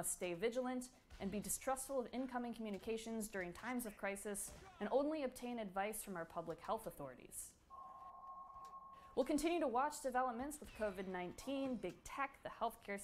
must stay vigilant and be distrustful of incoming communications during times of crisis and only obtain advice from our public health authorities. We'll continue to watch developments with COVID 19, big tech, the healthcare